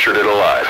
captured it alive.